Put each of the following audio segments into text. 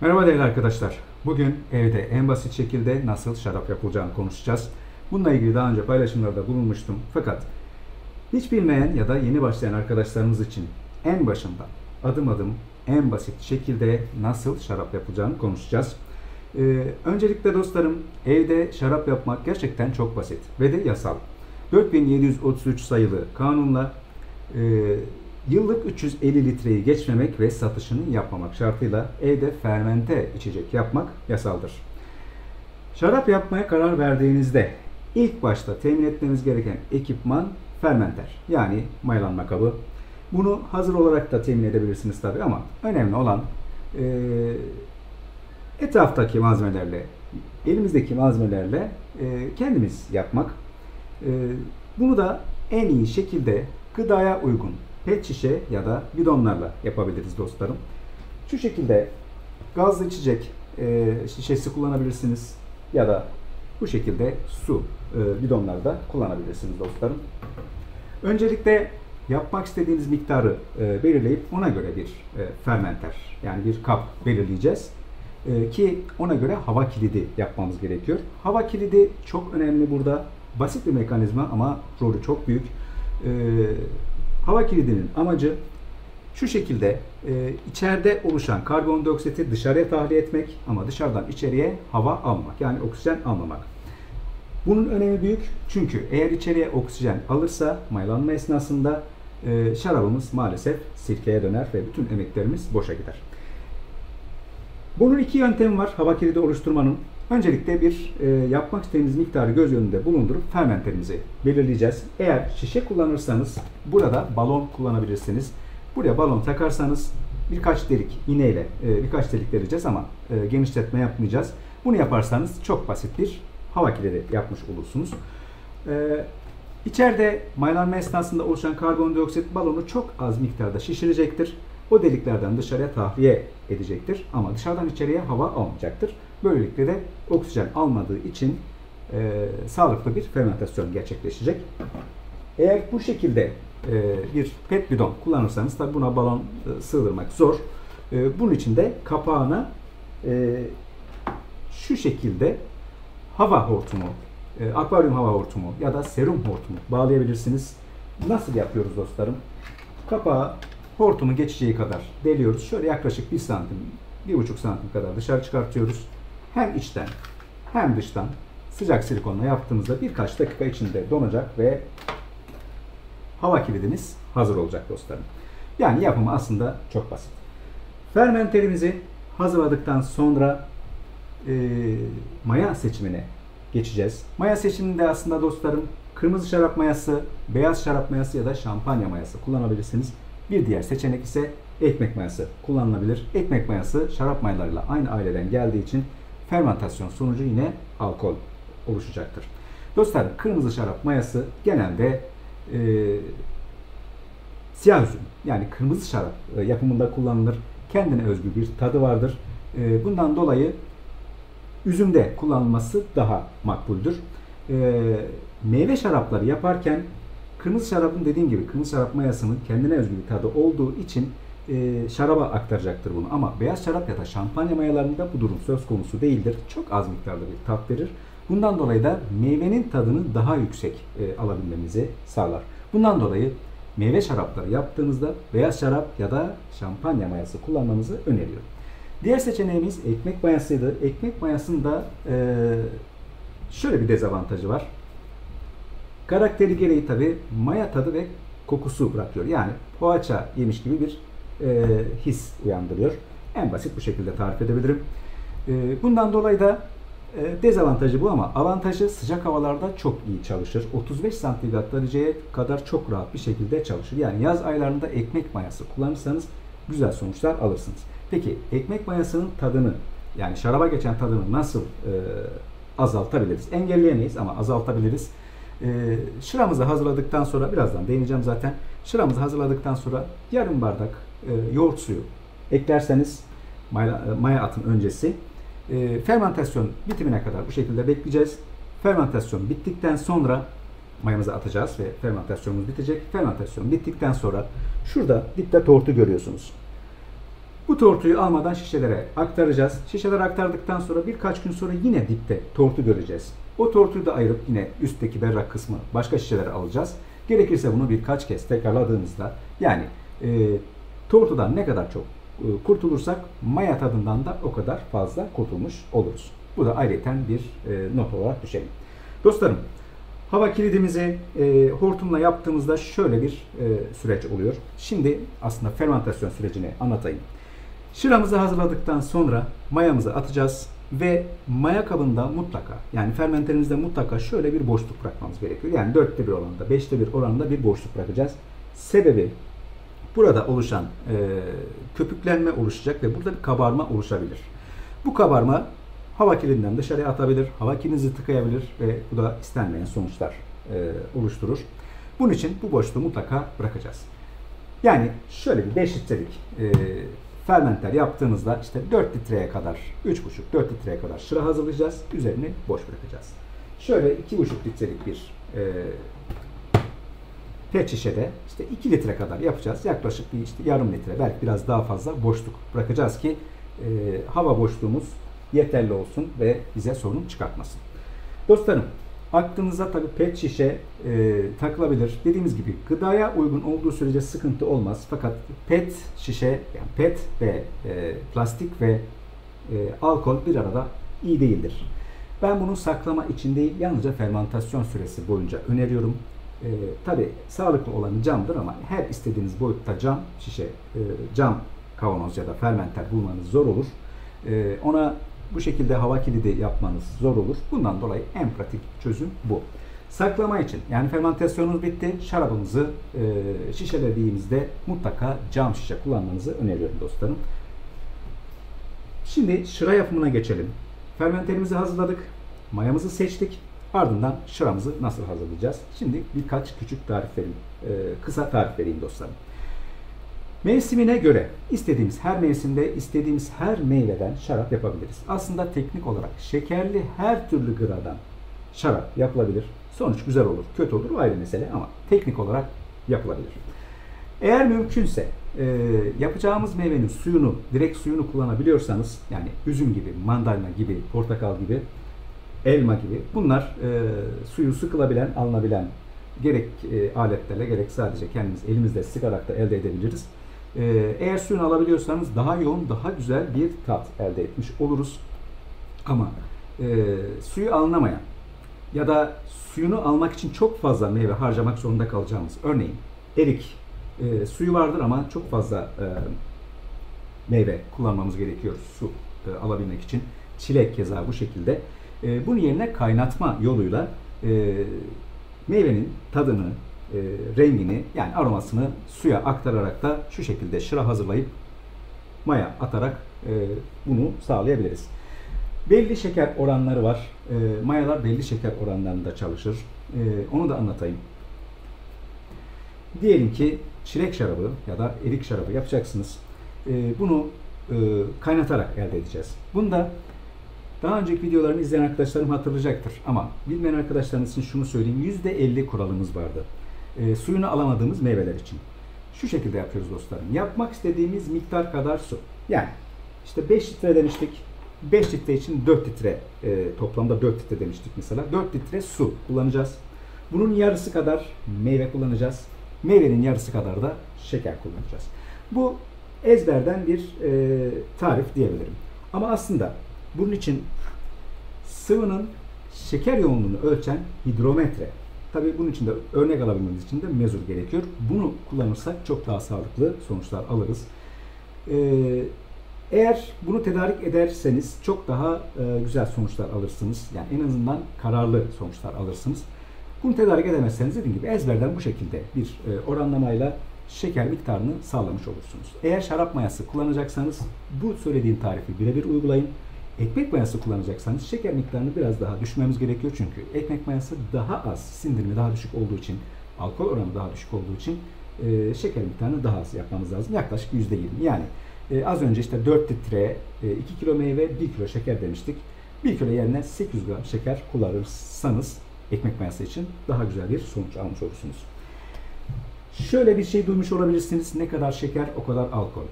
Merhaba değerli arkadaşlar. Bugün evde en basit şekilde nasıl şarap yapılacağını konuşacağız. Bununla ilgili daha önce paylaşımlarda bulunmuştum. Fakat hiç bilmeyen ya da yeni başlayan arkadaşlarımız için en başında adım adım en basit şekilde nasıl şarap yapılacağını konuşacağız. Ee, öncelikle dostlarım evde şarap yapmak gerçekten çok basit ve de yasal. 4733 sayılı kanunla e, Yıllık 350 litreyi geçmemek ve satışını yapmamak şartıyla evde fermente içecek yapmak yasaldır. Şarap yapmaya karar verdiğinizde ilk başta temin etmeniz gereken ekipman fermenter yani mayalanma kabı. Bunu hazır olarak da temin edebilirsiniz tabi ama önemli olan e, etraftaki malzemelerle, elimizdeki malzemelerle e, kendimiz yapmak. E, bunu da en iyi şekilde gıdaya uygun pet şişe ya da bidonlarla yapabiliriz dostlarım. Şu şekilde gazlı içecek e, şişesi kullanabilirsiniz ya da bu şekilde su e, bidonlarda kullanabilirsiniz dostlarım. Öncelikle yapmak istediğiniz miktarı e, belirleyip ona göre bir e, fermenter yani bir kap belirleyeceğiz. E, ki ona göre hava kilidi yapmamız gerekiyor. Hava kilidi çok önemli burada. Basit bir mekanizma ama rolü çok büyük. E, Hava kilidinin amacı şu şekilde e, içeride oluşan karbondioksiti dışarıya tahliye etmek ama dışarıdan içeriye hava almak yani oksijen almamak. Bunun önemi büyük çünkü eğer içeriye oksijen alırsa maylanma esnasında e, şarabımız maalesef sirkeye döner ve bütün emeklerimiz boşa gider. Bunun iki yöntemi var hava kilidi oluşturmanın. Öncelikle bir e, yapmak istediğiniz miktarı göz önünde bulundurup fermenterimizi belirleyeceğiz. Eğer şişe kullanırsanız burada balon kullanabilirsiniz. Buraya balon takarsanız birkaç delik iğneyle e, birkaç delik vereceğiz ama e, genişletme yapmayacağız. Bunu yaparsanız çok basit bir hava kilidi yapmış olursunuz. E, içeride maylanma esnasında oluşan karbondioksit balonu çok az miktarda şişirecektir. O deliklerden dışarıya tahliye edecektir ama dışarıdan içeriye hava almayacaktır. Böylelikle de oksijen almadığı için e, sağlıklı bir fermentasyon gerçekleşecek. Eğer bu şekilde e, bir pet bidon kullanırsanız tabi buna balon e, sığdırmak zor. E, bunun için de kapağına e, şu şekilde hava hortumu, e, akvaryum hava hortumu ya da serum hortumu bağlayabilirsiniz. Nasıl yapıyoruz dostlarım? Kapağı hortumu geçeceği kadar deliyoruz. Şöyle yaklaşık 1 santim, 1,5 santim kadar dışarı çıkartıyoruz hem içten hem dıştan sıcak silikonla yaptığımızda birkaç dakika içinde donacak ve hava kilidimiz hazır olacak dostlarım. Yani yapımı aslında çok basit. Fermenterimizi hazırladıktan sonra e, maya seçimine geçeceğiz. Maya seçiminde aslında dostlarım kırmızı şarap mayası, beyaz şarap mayası ya da şampanya mayası kullanabilirsiniz. Bir diğer seçenek ise ekmek mayası kullanılabilir. Ekmek mayası şarap mayalarıyla aynı aileden geldiği için fermentasyon sonucu yine alkol oluşacaktır. Dostlar kırmızı şarap mayası genelde e, siyah üzüm yani kırmızı şarap e, yapımında kullanılır. Kendine özgü bir tadı vardır. E, bundan dolayı üzümde kullanılması daha makbuldür. E, meyve şarapları yaparken kırmızı şarabın dediğim gibi kırmızı şarap mayasının kendine özgü bir tadı olduğu için e, şaraba aktaracaktır bunu. Ama beyaz şarap ya da şampanya mayalarında bu durum söz konusu değildir. Çok az miktarda bir tat verir. Bundan dolayı da meyvenin tadını daha yüksek e, alabilmemizi sağlar. Bundan dolayı meyve şarapları yaptığınızda beyaz şarap ya da şampanya mayası kullanmanızı öneriyorum. Diğer seçeneğimiz ekmek mayasıydı. Ekmek mayasında e, şöyle bir dezavantajı var. Karakteri gereği tabi maya tadı ve kokusu bırakıyor. Yani poğaça yemiş gibi bir e, his uyandırıyor. En basit bu şekilde tarif edebilirim. E, bundan dolayı da e, dezavantajı bu ama avantajı sıcak havalarda çok iyi çalışır. 35 santigrat dereceye kadar çok rahat bir şekilde çalışır. Yani yaz aylarında ekmek mayası kullanırsanız güzel sonuçlar alırsınız. Peki ekmek mayasının tadını yani şaraba geçen tadını nasıl e, azaltabiliriz? Engelleyemeyiz ama azaltabiliriz. E, şıramızı hazırladıktan sonra birazdan değineceğim zaten. Şıramızı hazırladıktan sonra yarım bardak e, yoğurt suyu eklerseniz maya, e, maya atın öncesi e, fermentasyon bitimine kadar bu şekilde bekleyeceğiz. Fermentasyon bittikten sonra mayamızı atacağız ve fermentasyonumuz bitecek. Fermentasyon bittikten sonra şurada dipte tortu görüyorsunuz. Bu tortuyu almadan şişelere aktaracağız. Şişelere aktardıktan sonra birkaç gün sonra yine dipte tortu göreceğiz. O tortuyu da ayırıp yine üstteki berrak kısmı başka şişelere alacağız. Gerekirse bunu birkaç kez tekrarladığımızda yani e, tortudan ne kadar çok e, kurtulursak maya tadından da o kadar fazla kurtulmuş oluruz. Bu da ayrıca bir e, not olarak düşelim. Dostlarım hava kilidimizi e, hortumla yaptığımızda şöyle bir e, süreç oluyor. Şimdi aslında fermentasyon sürecini anlatayım. Şıramızı hazırladıktan sonra mayamızı atacağız ve maya kabında mutlaka yani fermenterimizde mutlaka şöyle bir boşluk bırakmamız gerekiyor. Yani dörtte bir oranda, beşte bir oranda bir boşluk bırakacağız. Sebebi burada oluşan e, köpüklenme oluşacak ve burada bir kabarma oluşabilir. Bu kabarma hava kilidinden dışarıya atabilir, hava kilidinizi tıkayabilir ve bu da istenmeyen sonuçlar e, oluşturur. Bunun için bu boşluğu mutlaka bırakacağız. Yani şöyle bir 5 litrelik e, fermenter yaptığımızda işte 4 litreye kadar, 3,5-4 litreye kadar şıra hazırlayacağız. Üzerini boş bırakacağız. Şöyle 2,5 litrelik bir e, pet şişede işte 2 litre kadar yapacağız. Yaklaşık bir işte yarım litre belki biraz daha fazla boşluk bırakacağız ki e, hava boşluğumuz yeterli olsun ve bize sorun çıkartmasın. Dostlarım aklınıza tabii pet şişe e, takılabilir. Dediğimiz gibi gıdaya uygun olduğu sürece sıkıntı olmaz. Fakat pet şişe, yani pet ve e, plastik ve e, alkol bir arada iyi değildir. Ben bunu saklama için değil, yalnızca fermentasyon süresi boyunca öneriyorum. E, tabii sağlıklı olan camdır ama her istediğiniz boyutta cam şişe, e, cam kavanoz ya da fermenter bulmanız zor olur. E, ona bu şekilde hava kilidi yapmanız zor olur. Bundan dolayı en pratik çözüm bu. Saklama için yani fermentasyonunuz bitti. Şarabınızı e, şişelediğimizde mutlaka cam şişe kullanmanızı öneriyorum dostlarım. Şimdi şıra yapımına geçelim. Fermenterimizi hazırladık. Mayamızı seçtik. Ardından şıramızı nasıl hazırlayacağız? Şimdi birkaç küçük tarif vereyim. E, kısa tarif vereyim dostlarım. Mevsimine göre istediğimiz her mevsimde istediğimiz her meyveden şarap yapabiliriz. Aslında teknik olarak şekerli her türlü gıradan şarap yapılabilir. Sonuç güzel olur, kötü olur ayrı mesele ama teknik olarak yapılabilir. Eğer mümkünse e, yapacağımız meyvenin suyunu, direkt suyunu kullanabiliyorsanız yani üzüm gibi, mandalina gibi, portakal gibi, elma gibi bunlar e, suyu sıkılabilen, alınabilen gerek e, aletlerle gerek sadece kendimiz elimizde sıkarak da elde edebiliriz. Ee, eğer suyunu alabiliyorsanız daha yoğun, daha güzel bir tat elde etmiş oluruz. Ama e, suyu alınamayan ya da suyunu almak için çok fazla meyve harcamak zorunda kalacağımız, örneğin erik e, suyu vardır ama çok fazla e, meyve kullanmamız gerekiyor su e, alabilmek için. Çilek keza bu şekilde. E, bunun yerine kaynatma yoluyla e, meyvenin tadını, e, rengini yani aromasını suya aktararak da şu şekilde şıra hazırlayıp maya atarak e, bunu sağlayabiliriz. Belli şeker oranları var. E, mayalar belli şeker oranlarında çalışır. E, onu da anlatayım. Diyelim ki çilek şarabı ya da erik şarabı yapacaksınız. E, bunu e, kaynatarak elde edeceğiz. Bunda daha önceki videolarımı izleyen arkadaşlarım hatırlayacaktır. Ama bilmeyen arkadaşlarınız için şunu söyleyeyim. %50 kuralımız vardı e, suyunu alamadığımız meyveler için. Şu şekilde yapıyoruz dostlarım. Yapmak istediğimiz miktar kadar su. Yani işte 5 litre demiştik. 5 litre için 4 litre e, toplamda 4 litre demiştik mesela. 4 litre su kullanacağız. Bunun yarısı kadar meyve kullanacağız. Meyvenin yarısı kadar da şeker kullanacağız. Bu ezberden bir e, tarif diyebilirim. Ama aslında bunun için sıvının şeker yoğunluğunu ölçen hidrometre Tabii bunun için de örnek alabilmemiz için de mezur gerekiyor. Bunu kullanırsak çok daha sağlıklı sonuçlar alırız. Ee, eğer bunu tedarik ederseniz çok daha e, güzel sonuçlar alırsınız. Yani en azından kararlı sonuçlar alırsınız. Bunu tedarik edemezseniz dediğim gibi ezberden bu şekilde bir e, oranlamayla şeker miktarını sağlamış olursunuz. Eğer şarap mayası kullanacaksanız bu söylediğim tarifi birebir uygulayın. Ekmek mayası kullanacaksanız şeker miktarını biraz daha düşmemiz gerekiyor çünkü ekmek mayası daha az, sindirimi daha düşük olduğu için, alkol oranı daha düşük olduğu için e, şeker miktarını daha az yapmamız lazım. Yaklaşık %20. Yani e, az önce işte 4 litre, e, 2 kilo meyve, 1 kilo şeker demiştik. 1 kilo yerine 800 gram şeker kullanırsanız ekmek mayası için daha güzel bir sonuç almış olursunuz. Şöyle bir şey duymuş olabilirsiniz. Ne kadar şeker o kadar alkol.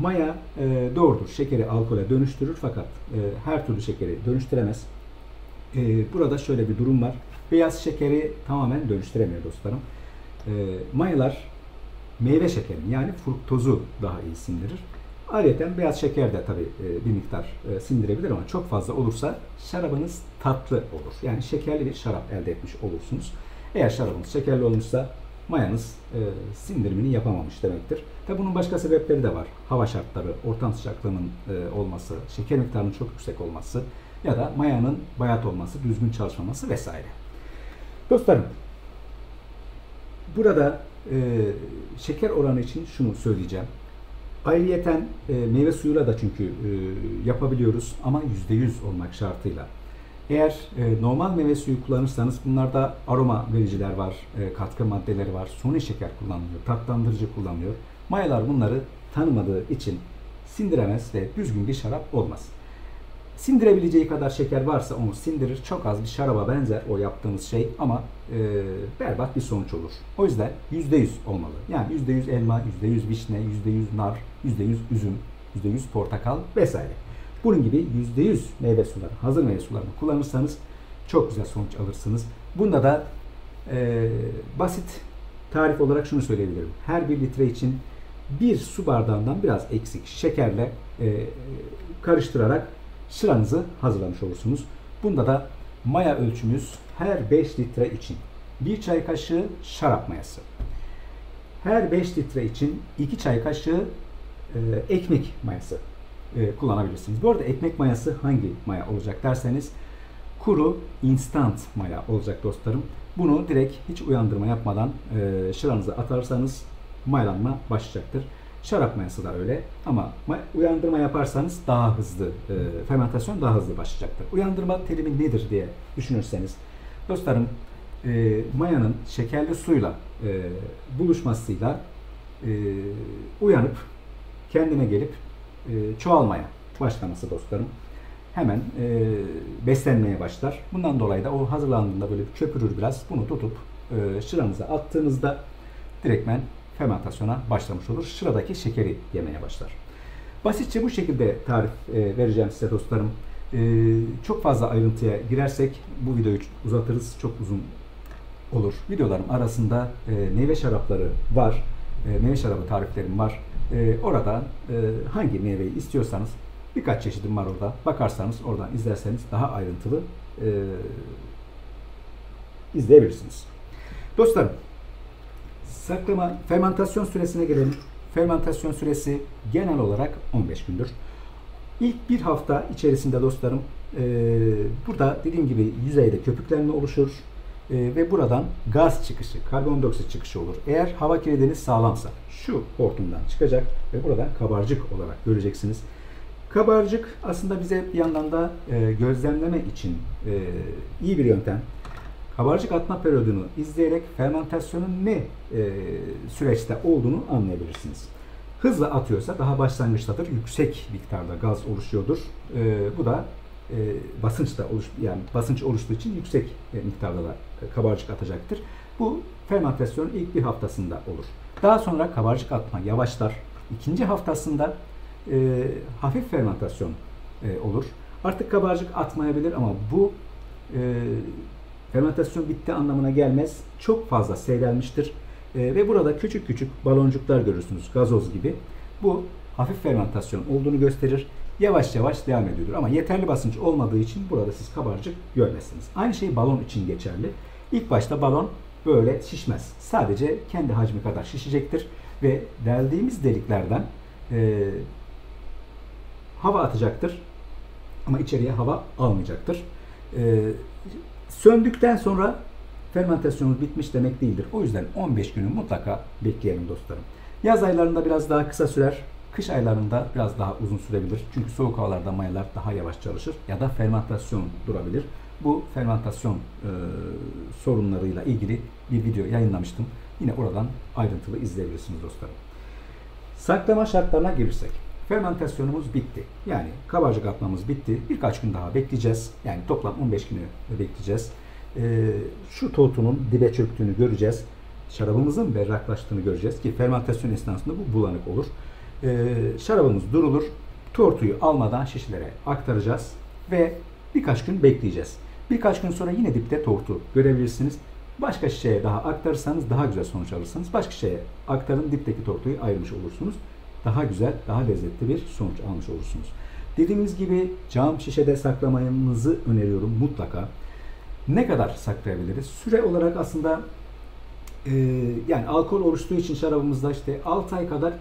Maya e, doğrudur. Şekeri alkole dönüştürür fakat e, her türlü şekeri dönüştüremez. E, burada şöyle bir durum var. Beyaz şekeri tamamen dönüştüremiyor dostlarım. E, mayalar meyve şekerini yani fruktozu daha iyi sindirir. Ayrıca beyaz şeker de tabii e, bir miktar e, sindirebilir ama çok fazla olursa şarabınız tatlı olur. Yani şekerli bir şarap elde etmiş olursunuz. Eğer şarabınız şekerli olmuşsa mayanız e, sindirimini yapamamış demektir. Tabi bunun başka sebepleri de var. Hava şartları, ortam sıcaklığının e, olması, şeker miktarının çok yüksek olması ya da mayanın bayat olması, düzgün çalışmaması vesaire. Dostlarım, burada e, şeker oranı için şunu söyleyeceğim. Ayrıyeten e, meyve suyuyla da çünkü e, yapabiliyoruz ama %100 olmak şartıyla. Eğer e, normal meyve suyu kullanırsanız bunlarda aroma vericiler var, e, katkı maddeleri var, suni şeker kullanılıyor, tatlandırıcı kullanılıyor. Mayalar bunları tanımadığı için sindiremez ve düzgün bir şarap olmaz. Sindirebileceği kadar şeker varsa onu sindirir. Çok az bir şaraba benzer o yaptığımız şey ama e, berbat bir sonuç olur. O yüzden %100 olmalı. Yani %100 elma, %100 vişne, %100 nar, %100 üzüm, %100 portakal vesaire. Bunun gibi %100 meyve suları, hazır meyve sularını kullanırsanız çok güzel sonuç alırsınız. Bunda da e, basit tarif olarak şunu söyleyebilirim. Her bir litre için bir su bardağından biraz eksik şekerle e, karıştırarak şıranızı hazırlamış olursunuz. Bunda da maya ölçümüz her 5 litre için 1 çay kaşığı şarap mayası. Her 5 litre için 2 çay kaşığı e, ekmek mayası e, kullanabilirsiniz. Bu arada ekmek mayası hangi maya olacak derseniz kuru instant maya olacak dostlarım. Bunu direkt hiç uyandırma yapmadan e, şıranıza atarsanız mayalanma başlayacaktır. Şarap mayası da öyle ama uyandırma yaparsanız daha hızlı, e, fermentasyon daha hızlı başlayacaktır. Uyandırma terimi nedir diye düşünürseniz, dostlarım e, mayanın şekerli suyla e, buluşmasıyla e, uyanıp kendine gelip çoğalmaya başlaması dostlarım. Hemen e, beslenmeye başlar. Bundan dolayı da o hazırlandığında böyle köpürür biraz. Bunu tutup e, şıranıza attığınızda direktmen fermentasyona başlamış olur. Şıradaki şekeri yemeye başlar. Basitçe bu şekilde tarif e, vereceğim size dostlarım. E, çok fazla ayrıntıya girersek bu videoyu uzatırız. Çok uzun olur. Videolarım arasında e, meyve şarapları var. E, meyve şarabı tariflerim var. E, orada e, hangi meyveyi istiyorsanız birkaç çeşidim var orada. Bakarsanız oradan izlerseniz daha ayrıntılı e, izleyebilirsiniz. Dostlarım Saklama, fermentasyon süresine gelelim. Fermentasyon süresi genel olarak 15 gündür. İlk bir hafta içerisinde dostlarım e, burada dediğim gibi yüzeyde köpüklenme oluşur e, ve buradan gaz çıkışı, karbondioksit çıkışı olur. Eğer hava kilidiniz sağlamsa şu hortumdan çıkacak ve buradan kabarcık olarak göreceksiniz. Kabarcık aslında bize bir yandan da e, gözlemleme için e, iyi bir yöntem. Kabarcık atma periyodunu izleyerek fermentasyonun ne e, süreçte olduğunu anlayabilirsiniz. Hızla atıyorsa daha başlangıçtadır. Yüksek miktarda gaz oluşuyordur. E, bu da e, basınç da oluş yani basınç oluştuğu için yüksek e, miktarda da kabarcık atacaktır. Bu fermentasyon ilk bir haftasında olur. Daha sonra kabarcık atma yavaşlar. İkinci haftasında e, hafif fermentasyon e, olur. Artık kabarcık atmayabilir ama bu e, fermentasyon bitti anlamına gelmez. Çok fazla seyrelmiştir. E, ve burada küçük küçük baloncuklar görürsünüz gazoz gibi. Bu hafif fermentasyon olduğunu gösterir. Yavaş yavaş devam ediyordur. Ama yeterli basınç olmadığı için burada siz kabarcık görmezsiniz. Aynı şey balon için geçerli. İlk başta balon böyle şişmez. Sadece kendi hacmi kadar şişecektir. Ve deldiğimiz deliklerden e, hava atacaktır. Ama içeriye hava almayacaktır. E, Söndükten sonra fermentasyonumuz bitmiş demek değildir. O yüzden 15 günü mutlaka bekleyelim dostlarım. Yaz aylarında biraz daha kısa sürer. Kış aylarında biraz daha uzun sürebilir. Çünkü soğuk havalarda mayalar daha yavaş çalışır ya da fermentasyon durabilir. Bu fermentasyon e, sorunlarıyla ilgili bir video yayınlamıştım. Yine oradan ayrıntılı izleyebilirsiniz dostlarım. Saklama şartlarına gelirsek. Fermentasyonumuz bitti. Yani kabarcık atmamız bitti. Birkaç gün daha bekleyeceğiz. Yani toplam 15 günü bekleyeceğiz. Ee, şu tohutunun dibe çöktüğünü göreceğiz. Şarabımızın berraklaştığını göreceğiz ki fermentasyon esnasında bu bulanık olur. E, şarabımız durulur. Tortuyu almadan şişelere aktaracağız ve birkaç gün bekleyeceğiz. Birkaç gün sonra yine dipte tortu görebilirsiniz. Başka şişeye daha aktarırsanız daha güzel sonuç alırsınız. Başka şişeye aktarın dipteki tortuyu ayırmış olursunuz. Daha güzel, daha lezzetli bir sonuç almış olursunuz. Dediğimiz gibi cam şişede saklamanızı öneriyorum mutlaka. Ne kadar saklayabiliriz? Süre olarak aslında e, yani alkol oluştuğu için şarabımızda işte 6 ay kadar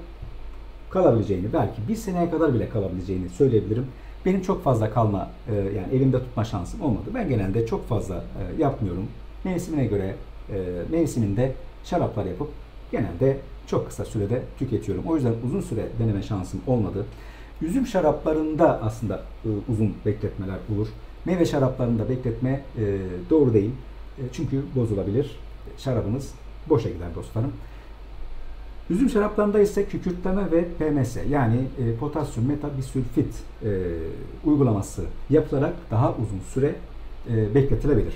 kalabileceğini, belki bir seneye kadar bile kalabileceğini söyleyebilirim. Benim çok fazla kalma, e, yani elimde tutma şansım olmadı. Ben genelde çok fazla e, yapmıyorum. Mevsimine göre, e, mevsiminde şaraplar yapıp genelde çok kısa sürede tüketiyorum. O yüzden uzun süre deneme şansım olmadı. Üzüm şaraplarında aslında uzun bekletmeler olur. Meyve şaraplarında bekletme doğru değil. Çünkü bozulabilir. Şarabınız boşa gider dostlarım. Üzüm şaraplarında ise kükürtleme ve PMS yani e, potasyum metabisülfit e, uygulaması yapılarak daha uzun süre e, bekletilebilir.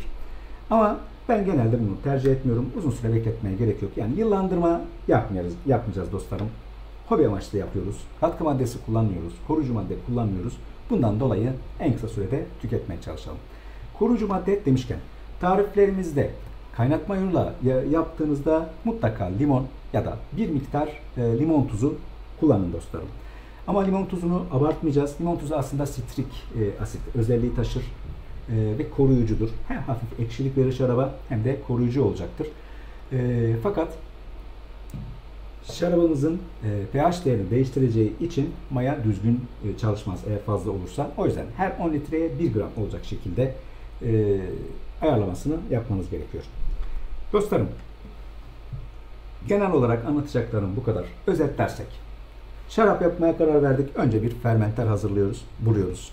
Ama ben genelde bunu tercih etmiyorum. Uzun süre bekletmeye gerek yok. Yani yıllandırma yapmayacağız, yapmayacağız dostlarım. Hobi amaçlı yapıyoruz. Katkı maddesi kullanmıyoruz. Koruyucu madde kullanmıyoruz. Bundan dolayı en kısa sürede tüketmeye çalışalım. Koruyucu madde demişken tariflerimizde kaynatma yoluyla yaptığınızda mutlaka limon ya da bir miktar e, limon tuzu kullanın dostlarım. Ama limon tuzunu abartmayacağız. Limon tuzu aslında sitrik e, asit özelliği taşır e, ve koruyucudur. Hem hafif ekşilik verir şaraba hem de koruyucu olacaktır. Fakat şarabımızın pH değerini değiştireceği için maya düzgün çalışmaz eğer fazla olursa. O yüzden her 10 litreye 1 gram olacak şekilde ayarlamasını yapmanız gerekiyor. Dostlarım, genel olarak anlatacaklarım bu kadar. Özetlersek, şarap yapmaya karar verdik. Önce bir fermenter hazırlıyoruz, buluyoruz.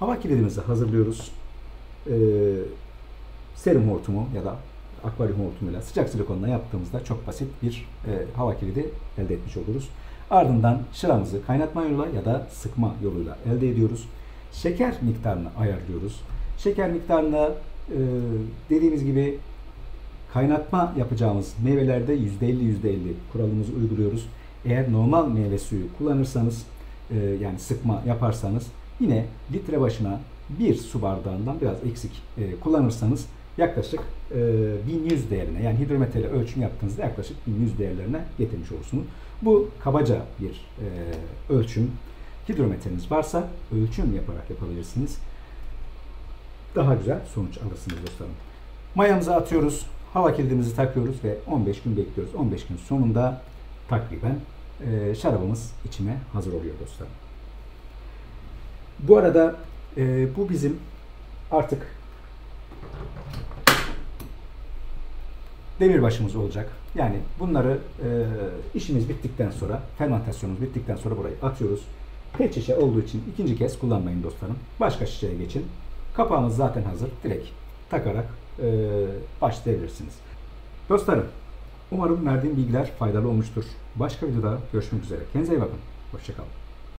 Hava kilidimizi hazırlıyoruz. Ee, serum hortumu ya da akvaryum hortumuyla sıcak silikonla yaptığımızda çok basit bir e, hava kilidi elde etmiş oluruz. Ardından şıramızı kaynatma yoluyla ya da sıkma yoluyla elde ediyoruz. Şeker miktarını ayarlıyoruz. Şeker miktarını e, dediğimiz gibi kaynatma yapacağımız meyvelerde %50 %50 kuralımızı uyguluyoruz. Eğer normal meyve suyu kullanırsanız e, yani sıkma yaparsanız yine litre başına bir su bardağından biraz eksik e, kullanırsanız yaklaşık e, 1100 değerine yani hidrometre ölçüm yaptığınızda yaklaşık 1100 değerlerine getirmiş olursunuz. Bu kabaca bir e, ölçüm. Hidrometreniz varsa ölçüm yaparak yapabilirsiniz. Daha güzel sonuç alırsınız dostlarım. Mayamızı atıyoruz. Hava kilidimizi takıyoruz ve 15 gün bekliyoruz. 15 gün sonunda takriben e, şarabımız içime hazır oluyor dostlarım. Bu arada e, bu bizim artık demirbaşımız olacak. Yani bunları e, işimiz bittikten sonra, fermentasyonumuz bittikten sonra burayı atıyoruz. Pet şişe olduğu için ikinci kez kullanmayın dostlarım. Başka şişeye geçin. Kapağımız zaten hazır. Direkt takarak e, başlayabilirsiniz. Dostlarım, umarım verdiğim bilgiler faydalı olmuştur. Başka videoda görüşmek üzere. Kendinize iyi bakın. Hoşçakalın.